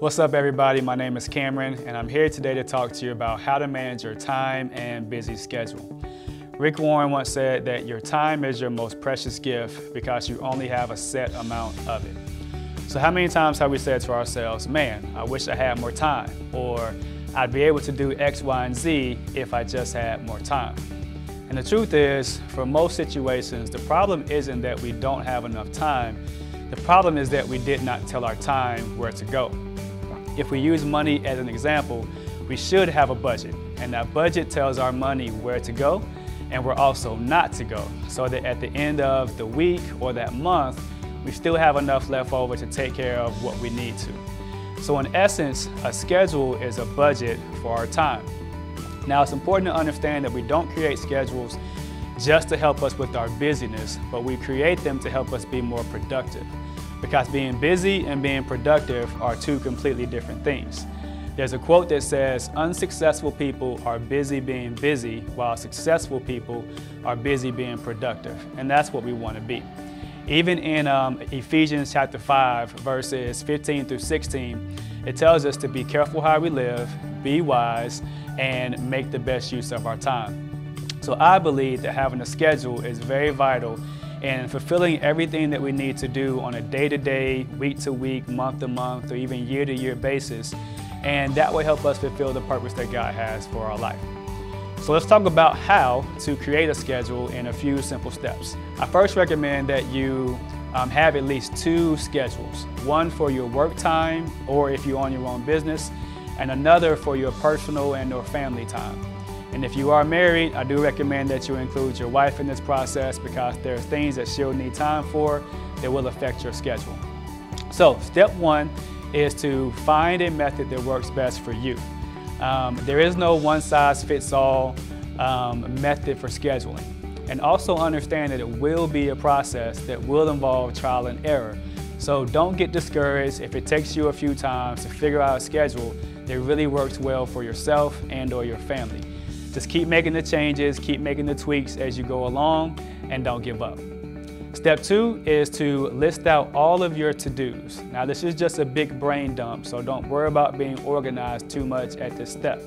What's up everybody, my name is Cameron and I'm here today to talk to you about how to manage your time and busy schedule. Rick Warren once said that your time is your most precious gift because you only have a set amount of it. So how many times have we said to ourselves, man, I wish I had more time, or I'd be able to do X, Y, and Z if I just had more time. And the truth is, for most situations, the problem isn't that we don't have enough time, the problem is that we did not tell our time where to go. If we use money as an example, we should have a budget, and that budget tells our money where to go and where also not to go, so that at the end of the week or that month, we still have enough left over to take care of what we need to. So in essence, a schedule is a budget for our time. Now it's important to understand that we don't create schedules just to help us with our busyness, but we create them to help us be more productive because being busy and being productive are two completely different things. There's a quote that says, unsuccessful people are busy being busy, while successful people are busy being productive. And that's what we want to be. Even in um, Ephesians chapter 5, verses 15 through 16, it tells us to be careful how we live, be wise, and make the best use of our time. So I believe that having a schedule is very vital and fulfilling everything that we need to do on a day-to-day, week-to-week, month-to-month, or even year-to-year basis. And that will help us fulfill the purpose that God has for our life. So let's talk about how to create a schedule in a few simple steps. I first recommend that you um, have at least two schedules. One for your work time, or if you own your own business, and another for your personal and or family time. And if you are married, I do recommend that you include your wife in this process because there are things that she'll need time for that will affect your schedule. So step one is to find a method that works best for you. Um, there is no one size fits all um, method for scheduling. And also understand that it will be a process that will involve trial and error. So don't get discouraged if it takes you a few times to figure out a schedule that really works well for yourself and or your family. Just keep making the changes, keep making the tweaks as you go along, and don't give up. Step two is to list out all of your to-dos. Now this is just a big brain dump, so don't worry about being organized too much at this step.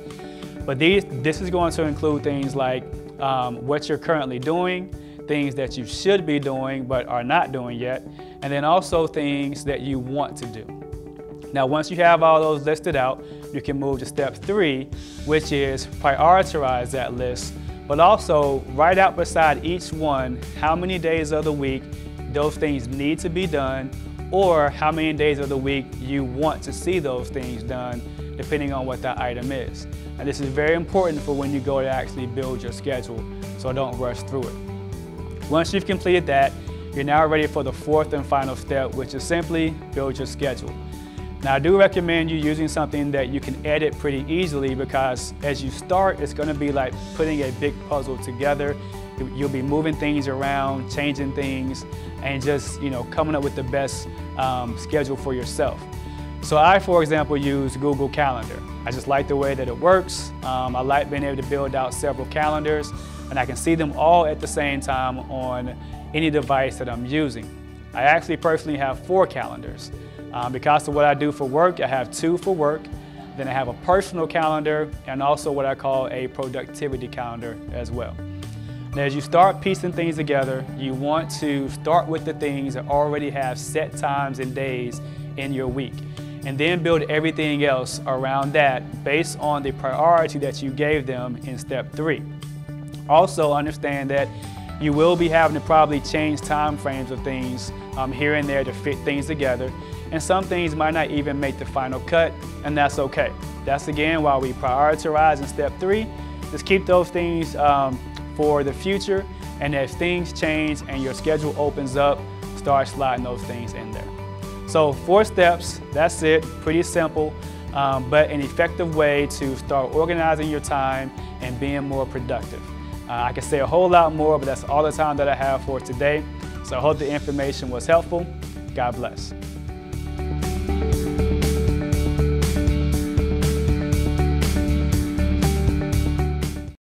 But these, this is going to include things like um, what you're currently doing, things that you should be doing but are not doing yet, and then also things that you want to do. Now, once you have all those listed out, you can move to step three, which is prioritize that list, but also write out beside each one how many days of the week those things need to be done or how many days of the week you want to see those things done depending on what that item is. And this is very important for when you go to actually build your schedule, so don't rush through it. Once you've completed that, you're now ready for the fourth and final step, which is simply build your schedule. Now I do recommend you using something that you can edit pretty easily because as you start, it's gonna be like putting a big puzzle together. You'll be moving things around, changing things, and just you know coming up with the best um, schedule for yourself. So I, for example, use Google Calendar. I just like the way that it works. Um, I like being able to build out several calendars, and I can see them all at the same time on any device that I'm using. I actually personally have four calendars. Um, because of what I do for work, I have two for work. Then I have a personal calendar and also what I call a productivity calendar as well. Now, as you start piecing things together, you want to start with the things that already have set times and days in your week. And then build everything else around that based on the priority that you gave them in step three. Also understand that you will be having to probably change time frames of things um, here and there to fit things together. And some things might not even make the final cut, and that's okay. That's again why we prioritize in step three. Just keep those things um, for the future, and as things change and your schedule opens up, start sliding those things in there. So four steps, that's it, pretty simple, um, but an effective way to start organizing your time and being more productive. Uh, I can say a whole lot more, but that's all the time that I have for today. So I hope the information was helpful. God bless.